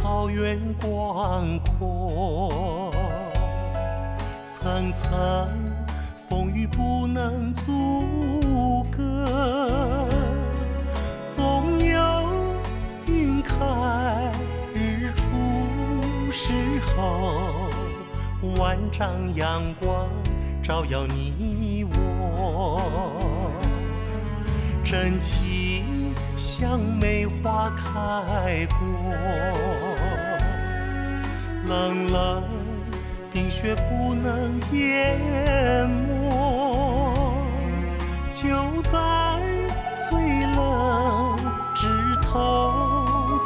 草原广阔，层层风雨不能阻隔，总有云开日出时候，万丈阳光照耀你我，真情像梅花开过，冷冷冰雪不能淹没，就在最冷枝头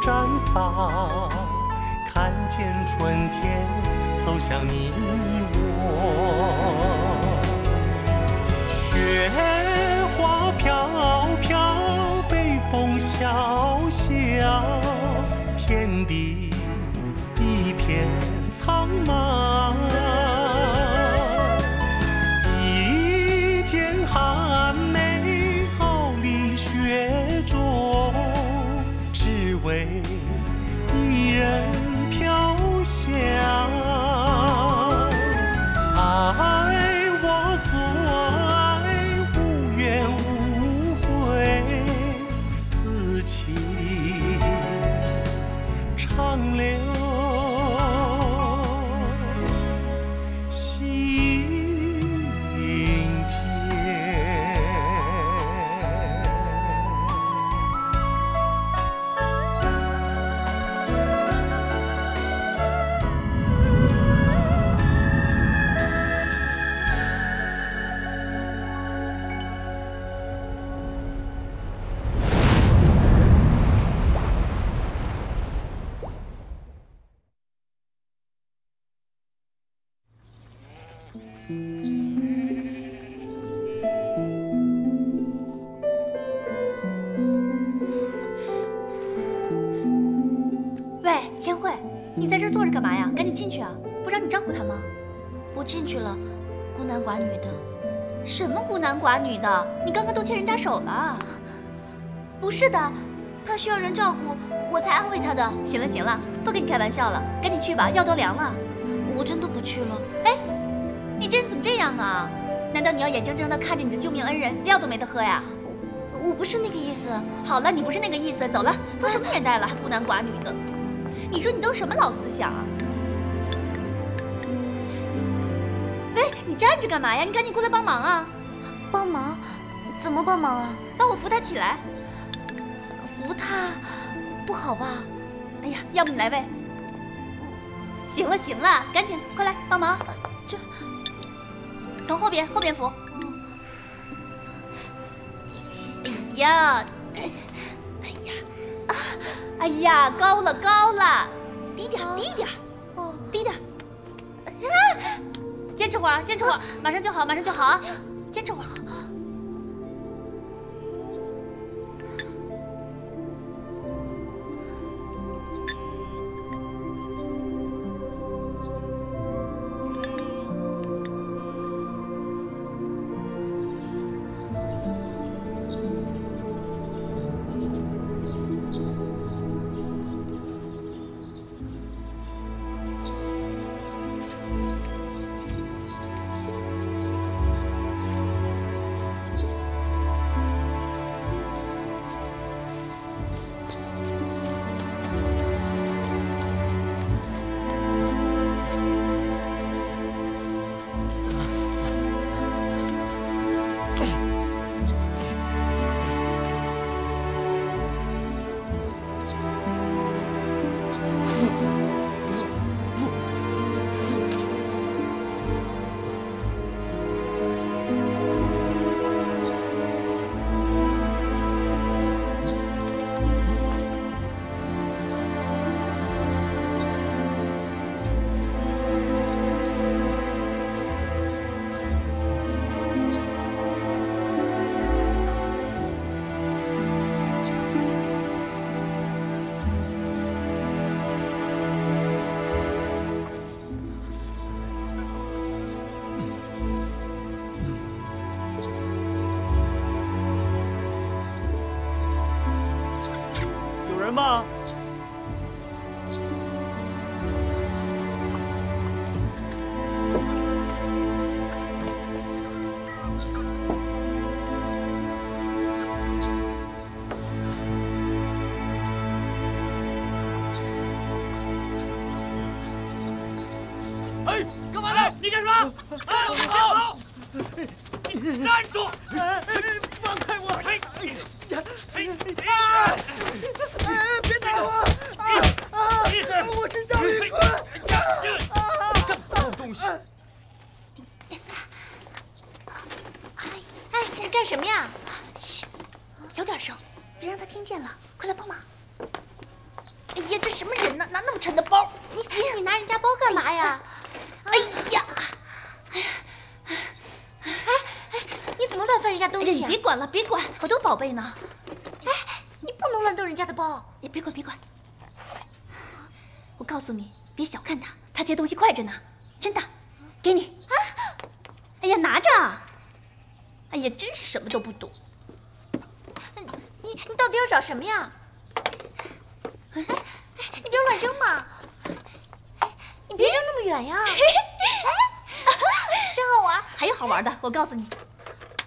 绽放，看见春天走向你我。雪萧萧，天地一片苍茫。孤男寡女的。什么孤男寡女的？你刚刚都牵人家手了。不是的，他需要人照顾，我才安慰他的。行了行了，不跟你开玩笑了，赶紧去吧，药都凉了。我真的不去了。哎，你这人怎么这样啊？难道你要眼睁睁地看着你的救命恩人料都没得喝呀？我不是那个意思。好了，你不是那个意思，走了。都什么年代了，还孤男寡女的？你说你都什么老思想啊？你站着干嘛呀？你赶紧过来帮忙啊！帮忙？怎么帮忙啊？帮我扶他起来。扶他？不好吧？哎呀，要不你来喂。行了行了，赶紧快来帮忙。这从后边后边扶。哎呀，哎呀，哎呀，高了高了，低点低点，哦，低点。坚持会儿，坚持会儿，马上就好，马上就好啊！坚持会儿。你干什么？啊！跑！站住！放开我！嘿！嘿！啊！别打我！我是赵玉坤！啊！这破东西！哎，你干什么呀？嘘，小点声，别让他听见了。快来帮忙！哎呀，这什么人呢？拿那么沉的包，你你拿人家包干嘛呀？哎呀！哎呀，哎哎你怎么乱翻人家东西你啊？别管了，别管，好多宝贝呢。哎，你不能乱动人家的包。你别管，别管。我告诉你，别小看他，他接东西快着呢，真的。给你。啊！哎呀，拿着。哎呀，真是什么都不懂。你你到底要找什么呀？哎，你不要乱扔嘛！别扔那么远呀！哎，真好玩。还有好玩的，我告诉你。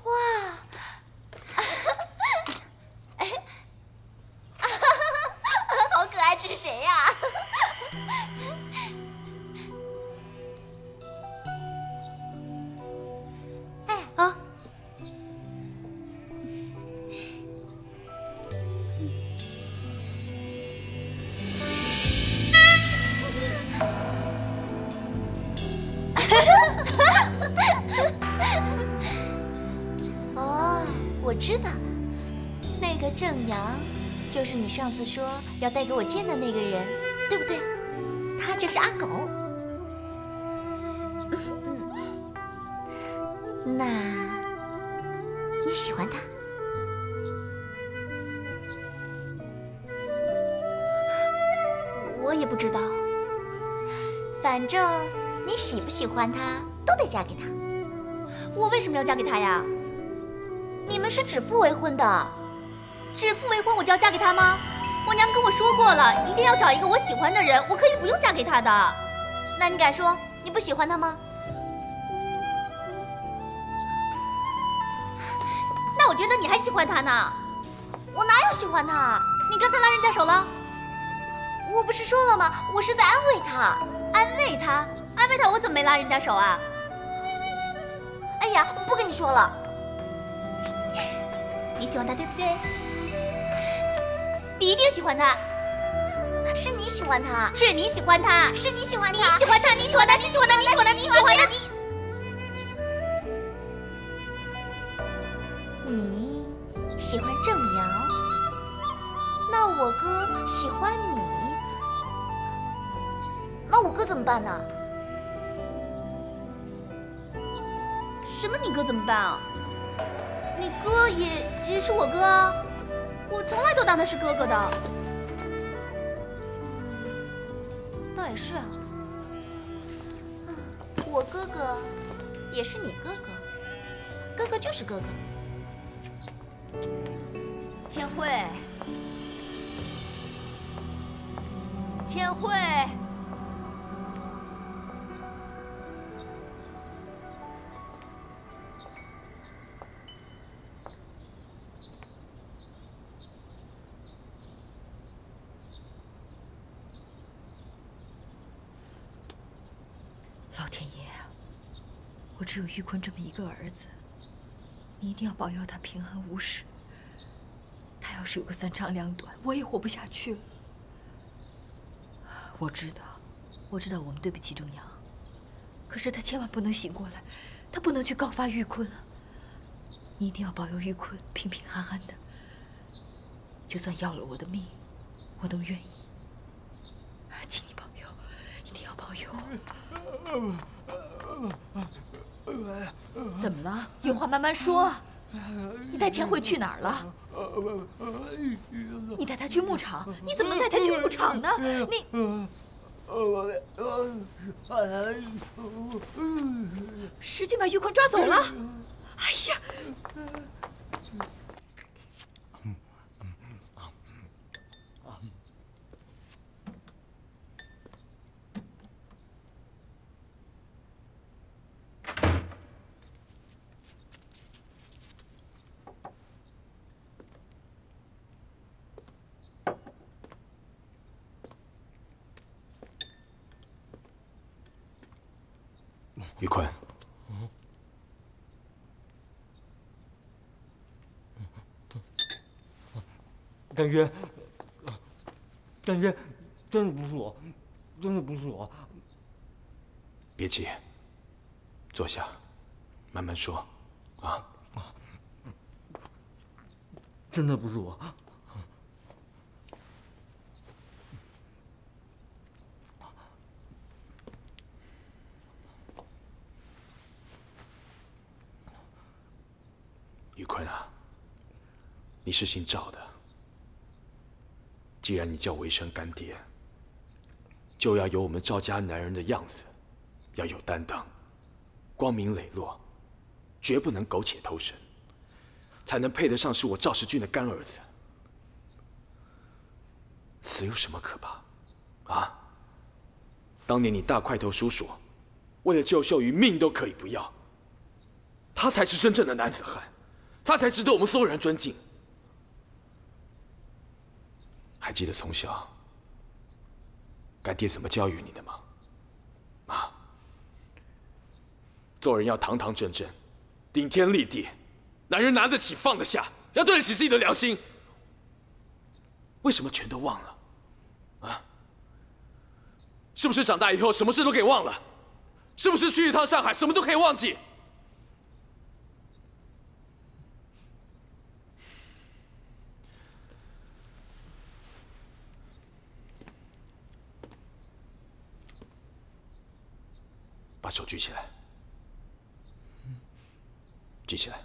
哇！好可爱，这是谁呀？知道了，那个正阳，就是你上次说要带给我见的那个人，对不对？他就是阿狗。那你喜欢他？我也不知道。反正你喜不喜欢他，都得嫁给他。我为什么要嫁给他呀？是指腹为婚的，指腹为婚，我就要嫁给他吗？我娘跟我说过了，一定要找一个我喜欢的人，我可以不用嫁给他的。那你敢说你不喜欢他吗？那我觉得你还喜欢他呢。我哪有喜欢他？你刚才拉人家手了，我不是说了吗？我是在安慰他。安慰他，安慰他，我怎么没拉人家手啊？哎呀，不跟你说了。你喜欢他对不对？你一定喜欢他，是你喜欢他，是你喜欢他，是你喜欢你他，喜欢他，你喜欢他，你喜欢他，你喜欢他，你喜欢他，你。你喜欢正阳，那我哥喜欢你，那我哥怎么办呢？什么？你哥怎么办啊？你哥也也是我哥啊，我从来都当他是哥哥的。倒也是啊，我哥哥也是你哥哥，哥哥就是哥哥。千惠，千惠，个儿子，你一定要保佑他平安无事。他要是有个三长两短，我也活不下去了。我知道，我知道我们对不起正阳，可是他千万不能醒过来，他不能去告发玉坤啊！你一定要保佑玉坤平平安安的，就算要了我的命，我都愿意。请你保佑，一定要保佑。怎么了？有话慢慢说。你带钱慧去哪儿了？你带她去牧场？你怎么能带她去牧场呢？你石俊把玉坤抓走了。哎呀！感觉，感觉真的不是我，真的不是我。别急，坐下，慢慢说，啊。真的不是我。宇坤啊，你是姓赵的。既然你叫我一声干爹，就要有我们赵家男人的样子，要有担当，光明磊落，绝不能苟且偷生，才能配得上是我赵世军的干儿子。死有什么可怕？啊！当年你大块头叔叔，为了救秀瑜，命都可以不要。他才是真正的男子汉。他才值得我们所有人尊敬。还记得从小干爹怎么教育你的吗？啊，做人要堂堂正正，顶天立地，男人拿得起放得下，要对得起自己的良心。为什么全都忘了？啊？是不是长大以后什么事都可以忘了？是不是去一趟上海什么都可以忘记？把手举起来，举起来。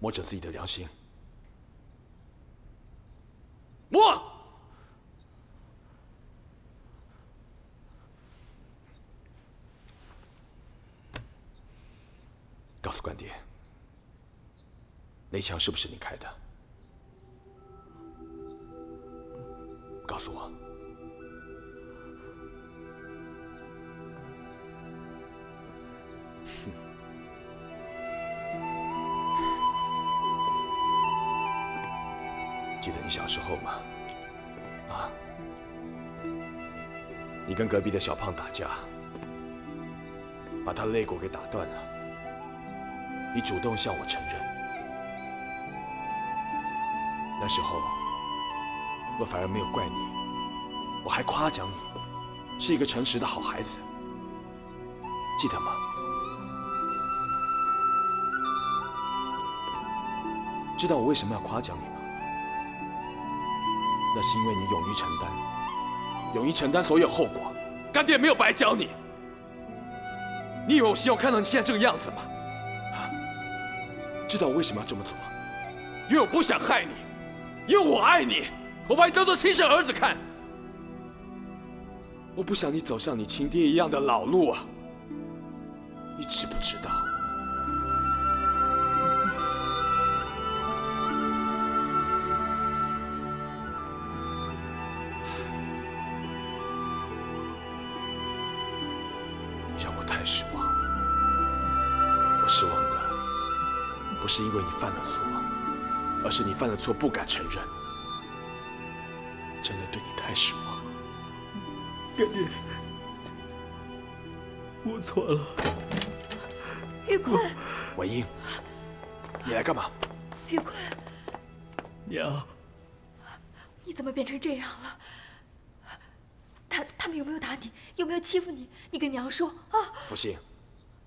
摸着自己的良心，摸。告诉干爹。那枪是不是你开的？告诉我。记得你小时候吗？啊？你跟隔壁的小胖打架，把他肋骨给打断了。你主动向我承认。那时候，我反而没有怪你，我还夸奖你是一个诚实的好孩子，记得吗？知道我为什么要夸奖你吗？那是因为你勇于承担，勇于承担所有后果。干爹没有白教你。你以为我希望看到你现在这个样子吗？知道我为什么要这么做？因为我不想害你。因为我爱你，我把你当做亲生儿子看。我不想你走向你亲爹一样的老路啊！你知不知道？你让我太失望。我失望的不是因为你犯了错。而是你犯了错不敢承认，真的对你太失望。干爹，我错了。玉坤，婉英，你来干嘛？玉坤，娘，你怎么变成这样了？他他们有没有打你？有没有欺负你？你跟娘说啊！福星，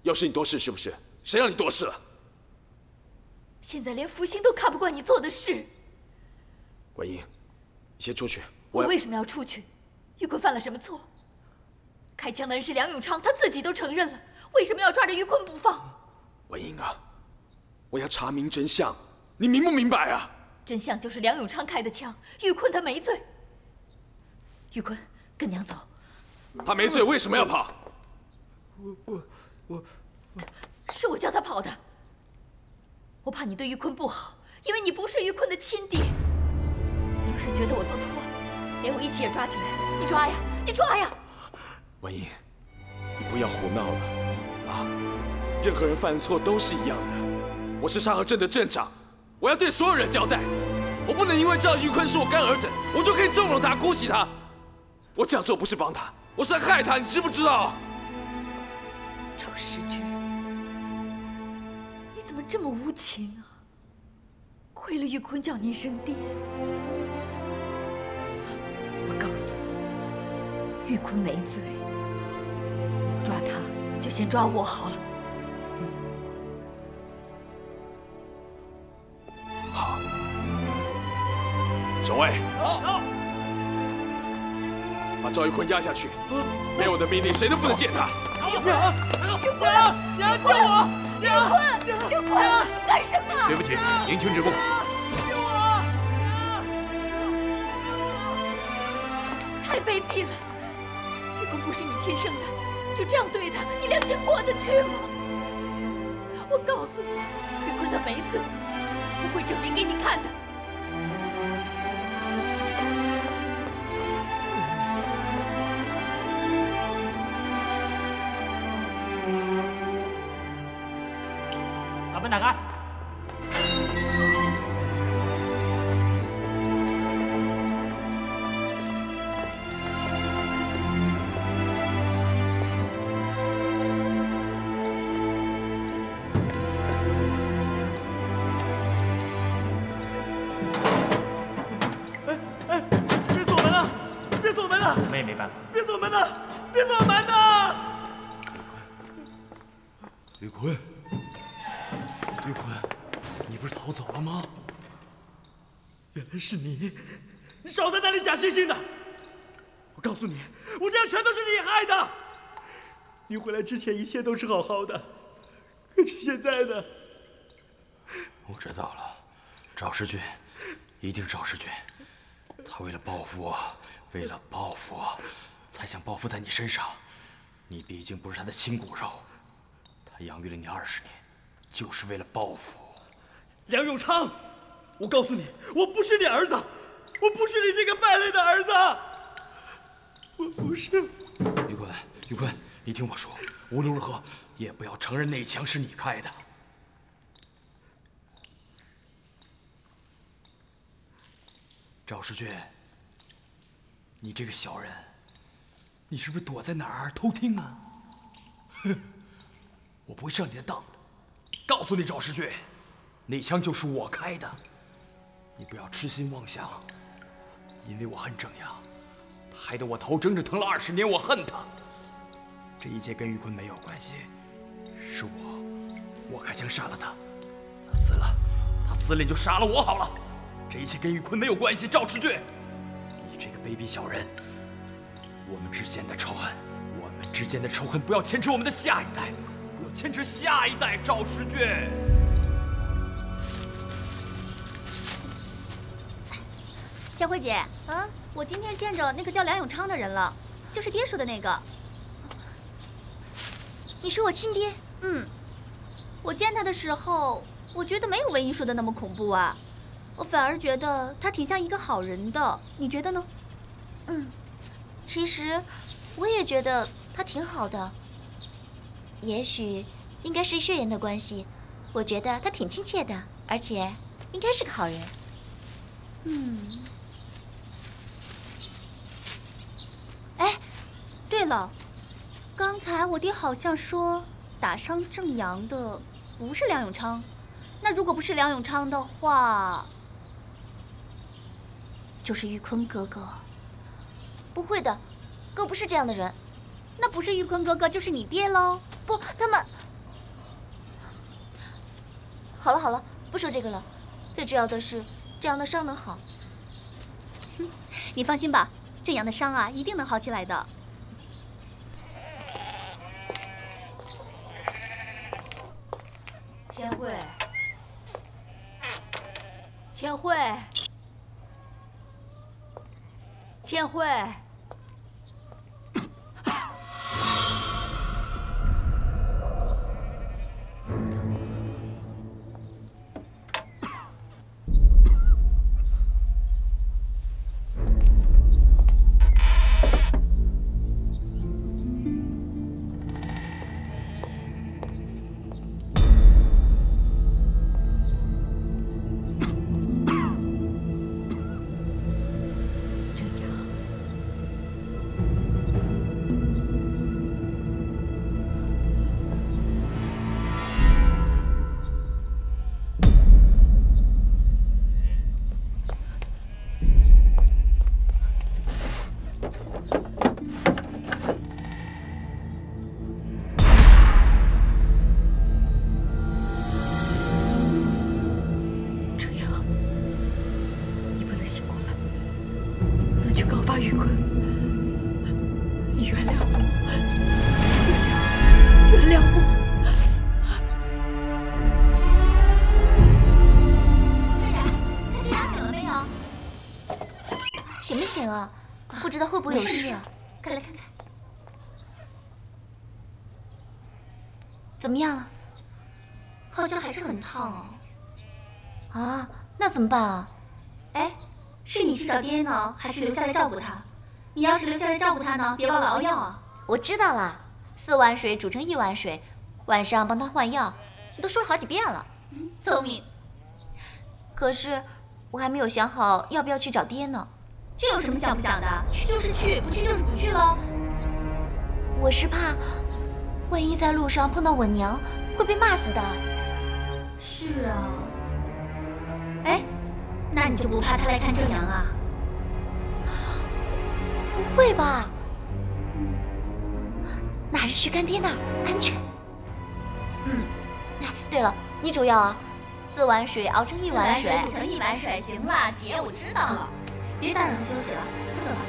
要是你多事是不是？谁让你多事了？现在连福星都看不惯你做的事。婉英，你先出去。我为什么要出去？玉坤犯了什么错？开枪的人是梁永昌，他自己都承认了，为什么要抓着玉坤不放？婉英啊，我要查明真相，你明不明白啊？真相就是梁永昌开的枪，玉坤他没罪。玉坤，跟娘走。他没罪，为什么要跑？我我我我，是我叫他跑的。我怕你对玉坤不好，因为你不是玉坤的亲爹。你要是觉得我做错了，连我一起也抓起来，你抓呀，你抓呀！文英，你不要胡闹了啊！任何人犯错都是一样的。我是沙河镇的镇长，我要对所有人交代。我不能因为知道玉坤是我干儿子，我就可以纵容他、姑息他。我这样做不是帮他，我是在害他，你知不知道？赵世军，这么无情啊？亏了玉坤叫你一声爹。我告诉你，玉坤没罪，要抓他就先抓我好了。好，守卫，好，把赵玉坤押下去。没有我的命令，谁都不能见他。娘，娘，娘救我！娘，玉坤，你干什么？对不起，迎亲之功。救我！太卑鄙了！玉坤不是你亲生的，就这样对他，你良心过得去吗？我告诉你，玉坤他没罪，我会证明给你看的。把门打开。是你！你少在那里假惺惺的！我告诉你，我这样全都是你害的！你回来之前一切都是好好的，可是现在呢？我知道了，赵世俊，一定是赵世俊，他为了报复我，为了报复我，才想报复在你身上。你毕竟不是他的亲骨肉，他养育了你二十年，就是为了报复。梁永昌，我告诉你，我不是你儿子，我不是你这个败类的儿子，我不是。玉坤，玉坤，你听我说，无论如何也不要承认那枪是你开的。赵世俊，你这个小人，你是不是躲在哪儿偷听啊？哼，我不会上你的当的。告诉你，赵世俊，那枪就是我开的，你不要痴心妄想。因为我恨郑阳，害得我头整整疼了二十年，我恨他。这一切跟玉坤没有关系，是我，我开枪杀了他，他死了，他死了你就杀了我好了。这一切跟玉坤没有关系，赵世俊，你这个卑鄙小人！我们之间的仇恨，我们之间的仇恨，不要牵扯我们的下一代，不要牵扯下一代，赵世俊。千惠姐，嗯，我今天见着那个叫梁永昌的人了，就是爹说的那个。你说我亲爹？嗯，我见他的时候，我觉得没有文一说的那么恐怖啊，我反而觉得他挺像一个好人的，你觉得呢？嗯，其实我也觉得他挺好的。也许应该是血缘的关系，我觉得他挺亲切的，而且应该是个好人。嗯。哎，对了，刚才我爹好像说打伤郑阳的不是梁永昌，那如果不是梁永昌的话，就是玉坤哥哥。不会的，哥不是这样的人。那不是玉坤哥哥，就是你爹喽。不，他们。好了好了，不说这个了。最重要的是，这样的伤能好。你放心吧，郑阳的伤啊，一定能好起来的。千惠，千惠，千惠，啊？哎，是你去找爹呢，还是留下来照顾他？你要是留下来照顾他呢，别忘了熬药啊。我知道了，四碗水煮成一碗水，晚上帮他换药。你都说了好几遍了，聪明。可是我还没有想好要不要去找爹呢。这有什么想不想的？去就是去，不去就是不去喽。我是怕，万一在路上碰到我娘，会被骂死的。是啊。哎，那你就不怕他来看正阳啊？不会吧？那还是去干爹那儿安全。嗯。哎，对了，你煮药啊，四碗水熬成一碗水。煮成一碗水，行了，姐，我知道了。别打扰他休息了，快走吧。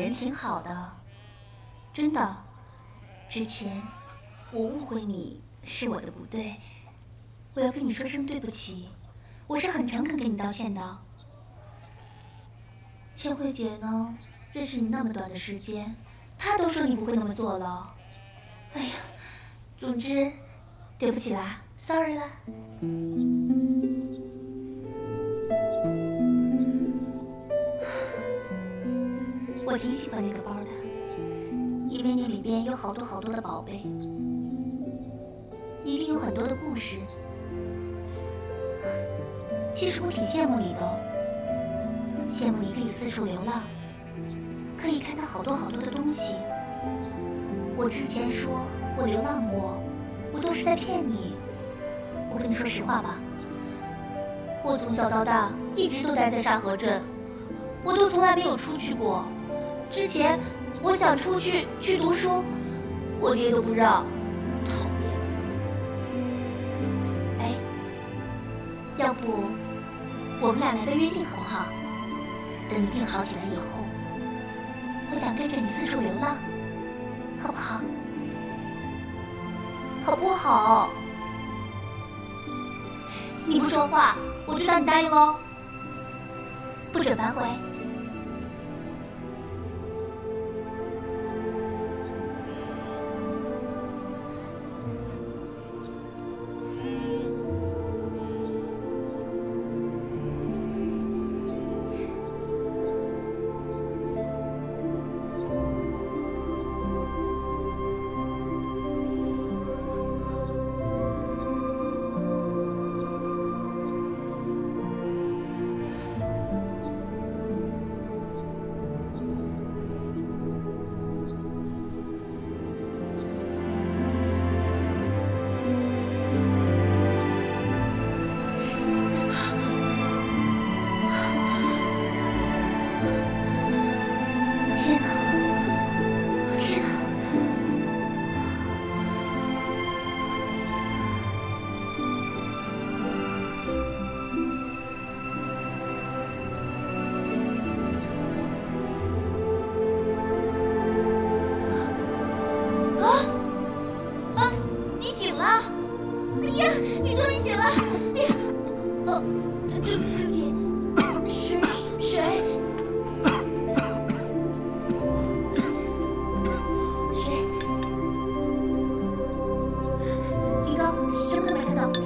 人挺好的，真的。之前我误会你是我的不对，我要跟你说声对不起，我是很诚恳跟你道歉的。千惠姐呢，认识你那么短的时间，她都说你不会那么做了。哎呀，总之，对不起啦，sorry 啦。我挺喜欢那个包的，因为那里边有好多好多的宝贝，一定有很多的故事。其实我挺羡慕你的，羡慕你可以四处流浪，可以看到好多好多的东西。我之前说我流浪过，我都是在骗你。我跟你说实话吧，我从小到大一直都待在沙河镇，我都从来没有出去过。之前我想出去去读书，我爹都不让，讨厌。哎，要不我们俩来个约定好不好？等你病好起来以后，我想跟着你四处流浪，好不好？好不好？你不说话，我就当你答应喽，不准反悔。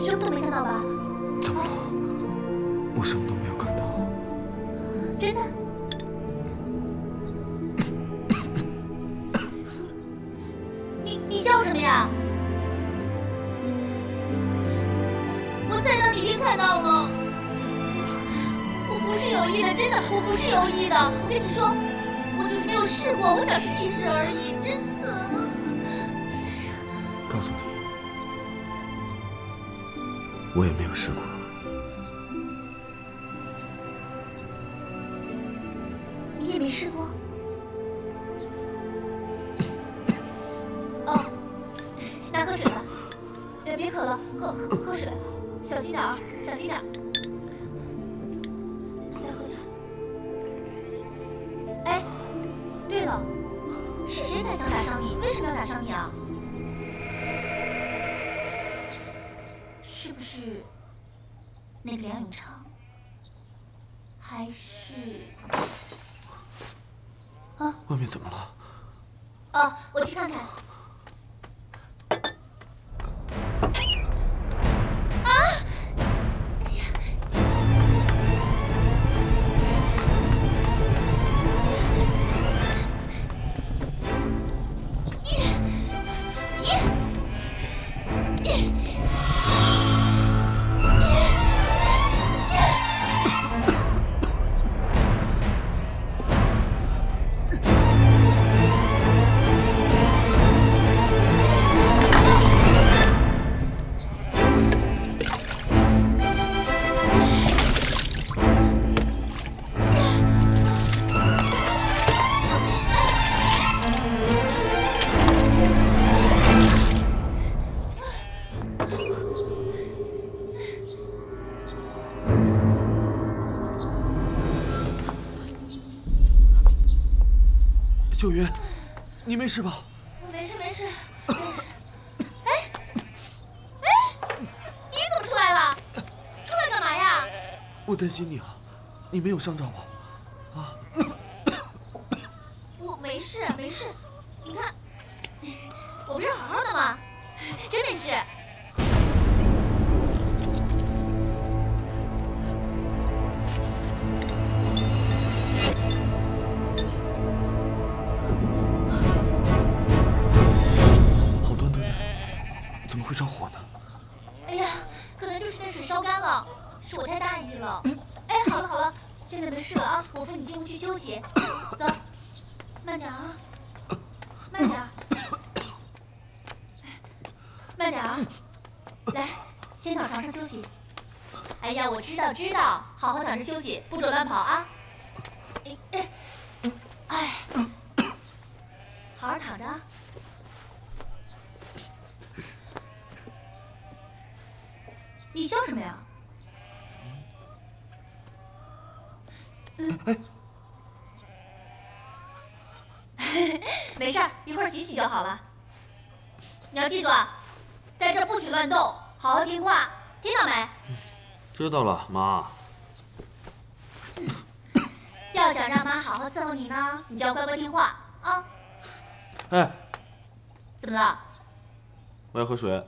什么都没看到吧？怎么了？我什么都没有看到。真的？你你笑什么呀？我猜到你一定看到了。我不是有意的，真的，我不是有意的。我跟你说，我就是没有试过，我想试一试而已，我也没有试过。没事吧？没事没事。哎哎，你怎么出来了？出来干嘛呀？我担心你啊，你没有伤着吧？我太大意了。哎，好了好了，现在没事了啊，我扶你进屋去休息。走，慢点啊，慢点，慢点啊。来，先躺床上休息。哎呀，我知道知道，好好躺着休息，不准乱跑啊。哎，哎，好好躺着啊。你笑什么呀？嗯，没事儿，一会儿洗洗就好了。你要记住啊，在这不许乱动，好好听话，听到没？知道了，妈。要想让妈好好伺候你呢，你就要乖乖听话啊。哎，怎么了？我要喝水。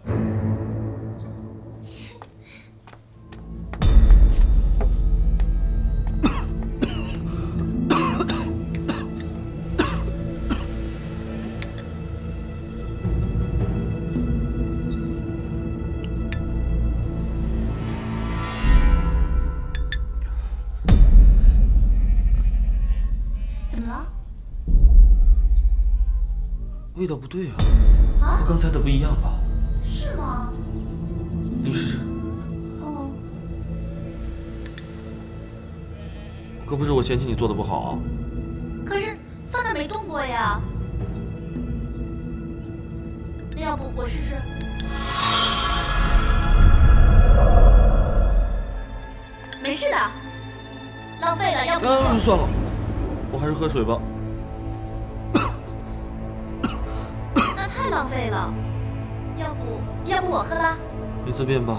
味道不对啊，啊和？刚才的不一样吧？是吗？你试试，哦，可不是我嫌弃你做的不好啊。可是放那没动过呀。那要不我试试？没事的，浪费了，要不嗯，算了，我还是喝水吧。浪费了。要不要不我喝了？你自便吧。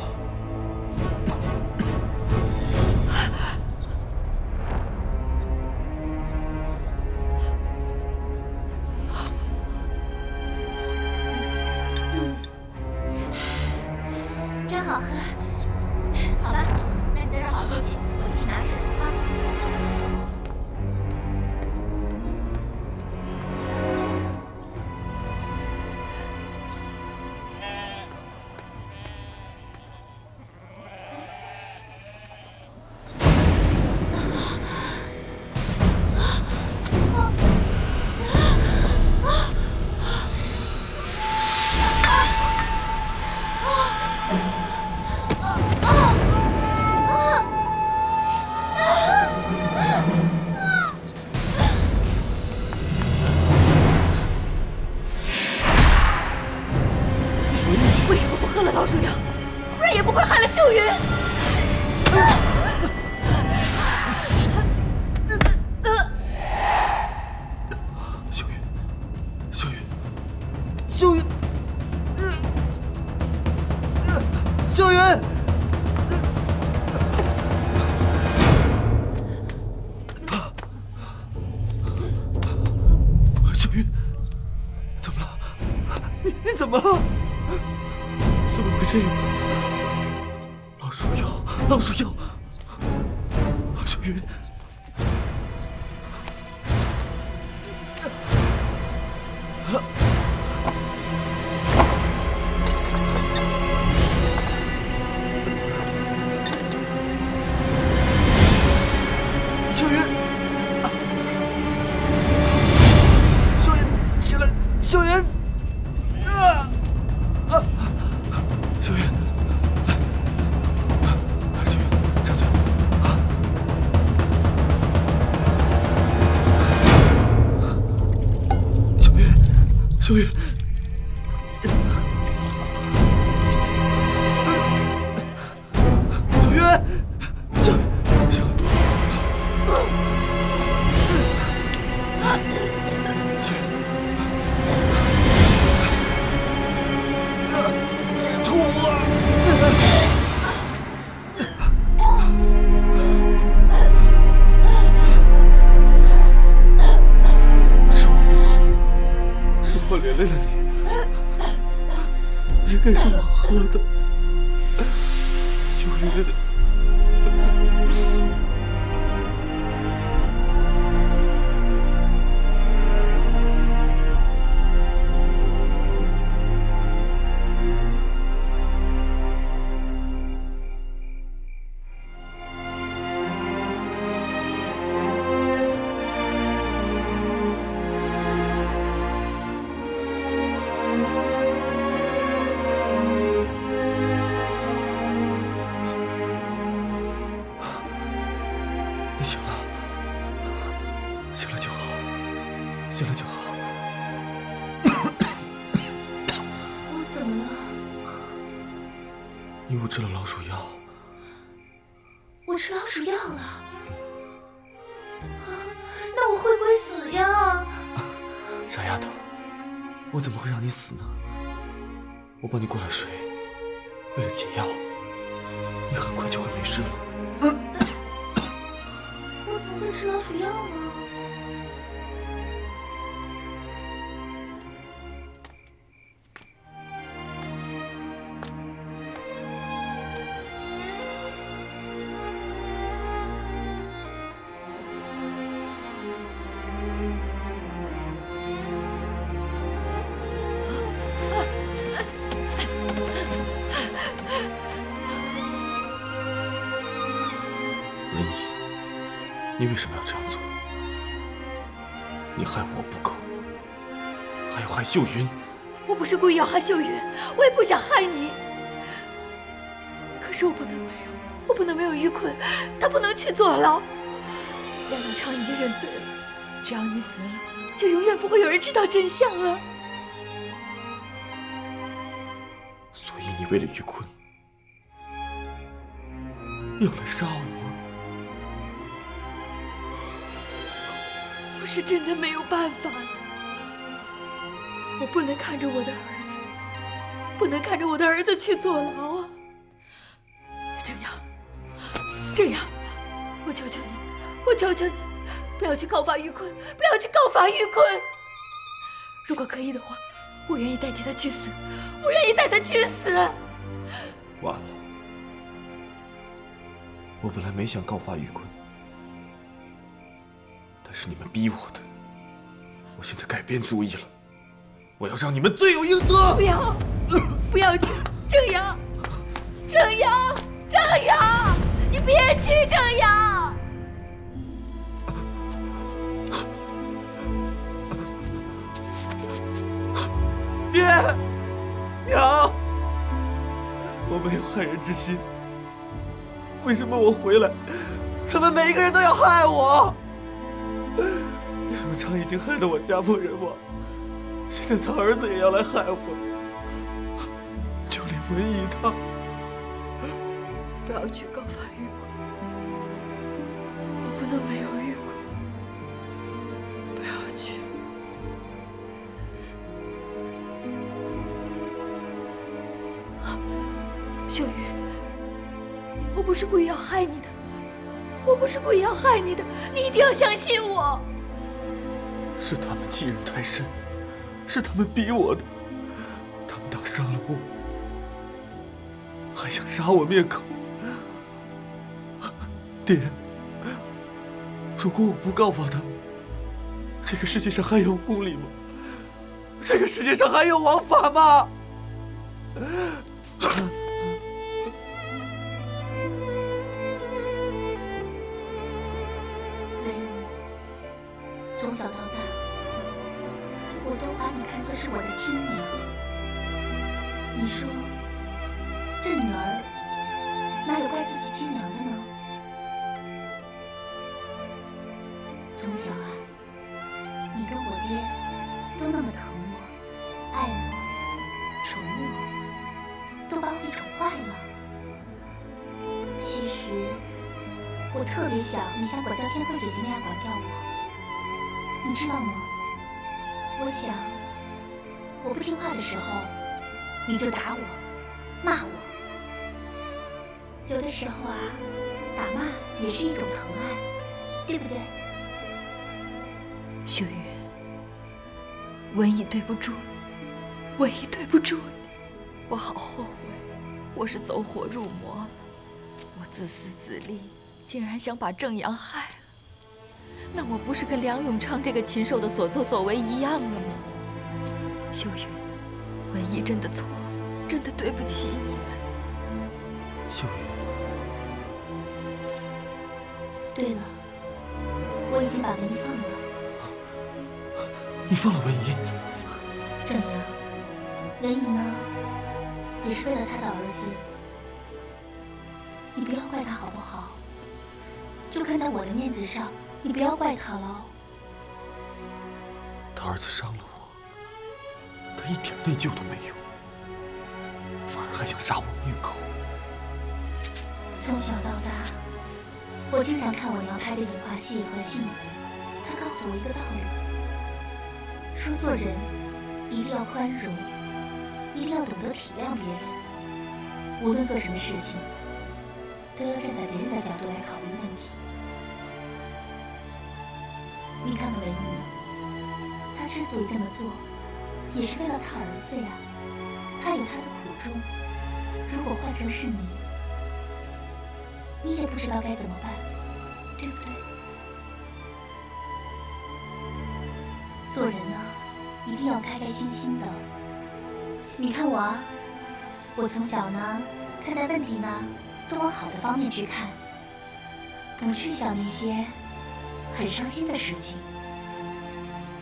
秀让你死呢？我帮你灌了水，为了解药，你很快就会没事了。我怎么会吃老鼠药呢？秀云。我不是故意要害秀云，我也不想害你。可是我不能没有，我不能没有玉坤，他不能去坐牢。梁永昌已经认罪了，只要你死了，就永远不会有人知道真相了。所以你为了玉坤，要来杀我？我是真的没有办法了，我不能看着我的儿子，不能看着我的儿子去坐牢啊！郑阳，郑阳，我求求你，我求求你，不要去告发玉坤，不要去告发玉坤。如果可以的话，我愿意代替他去死，我愿意带他去死。完了，我本来没想告发玉坤，但是你们逼我的。我现在改变主意了，我要让你们罪有应得！不要，不要去，郑阳，郑阳，郑阳，你别去，郑阳！爹，娘，我没有害人之心。为什么我回来，他们每一个人都要害我？梁永昌已经害得我家破人亡，现在他儿子也要来害我，就连文姨她，不要去告发玉坤，我不能没有玉坤，不要去。秀玉，我不是故意要害你的，我不是故意要害你的，你一定要相信我。是他们欺人太甚，是他们逼我的，他们打伤了我，还想杀我灭口。爹，如果我不告发他们，这个世界上还有公理吗？这个世界上还有王法吗？就打我、骂我。有的时候啊，打骂也是一种疼爱，对不对？秀玉，文姨对不住你，文姨对不住你，我好后悔，我是走火入魔了，我自私自利，竟然想把郑阳害了，那我不是跟梁永昌这个禽兽的所作所为一样了吗？秀玉，文姨真的错了，真的对不起你们。秀玉，对了，我已经把文姨放了。你放了文姨？正阳，文姨呢，也是为了她的儿子。你不要怪她好不好？就看在我的面子上，你不要怪她了。他儿子伤了我，他一点内疚都没有，还想杀我灭口。从小到大，我经常看我娘拍的影画戏和戏，她告诉我一个道理：说做人一定要宽容，一定要懂得体谅别人。无论做什么事情，都要站在别人的角度来考虑问题。你看看文姨，她之所以这么做，也是为了她儿子呀。她有她的苦衷。如果换成是你，你也不知道该怎么办，对不对？做人呢，一定要开开心心的。你看我啊，我从小呢，看待问题呢，都往好的方面去看，不去想那些很伤心的事情。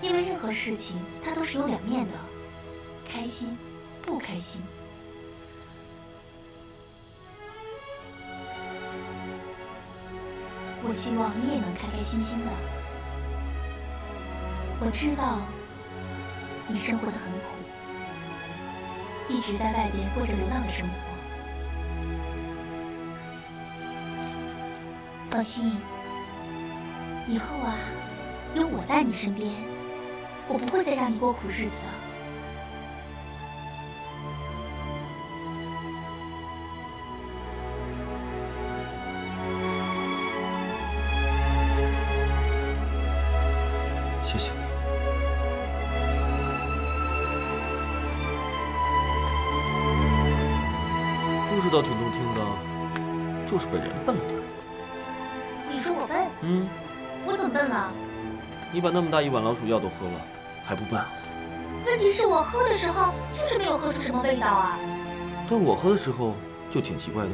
因为任何事情它都是有两面的，开心，不开心。我希望你也能开开心心的。我知道你生活的很苦，一直在外边过着流浪的生活。放心，以后啊，有我在你身边，我不会再让你过苦日子了。把那么大一碗老鼠药都喝了，还不笨啊？问题是我喝的时候就是没有喝出什么味道啊。但我喝的时候就挺奇怪的。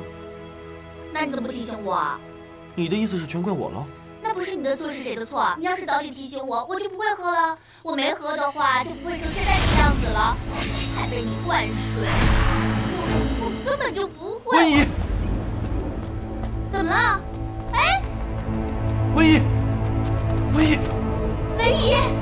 那你怎么不提醒我啊？你的意思是全怪我了？那不是你的错是谁的错？你要是早点提醒我，我就不会喝了。我没喝的话，就不会成现在这样子了，还被你灌水。我我根本就不会。温怡，怎么了？哎，温怡，温怡，文姨，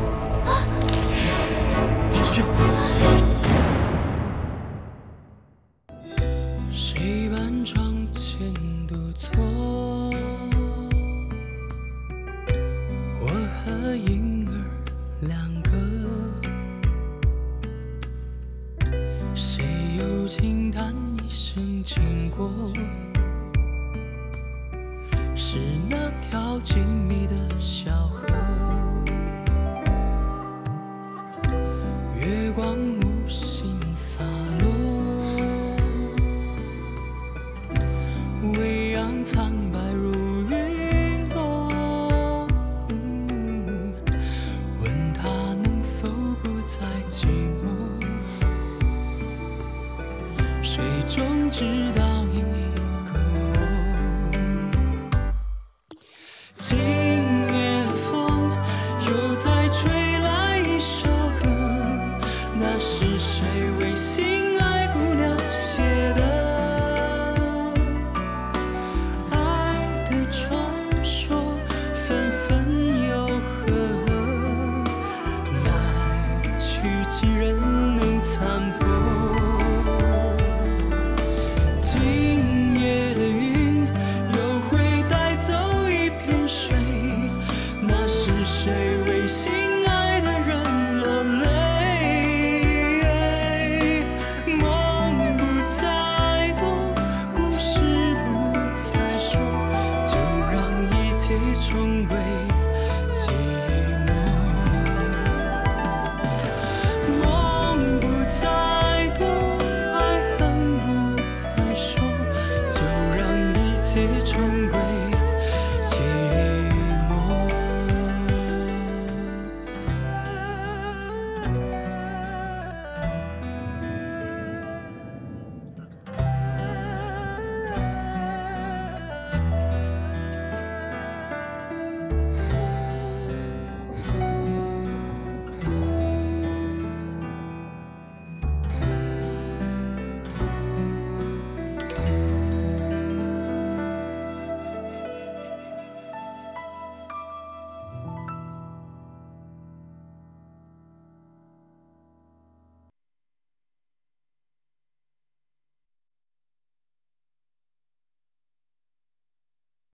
几人能参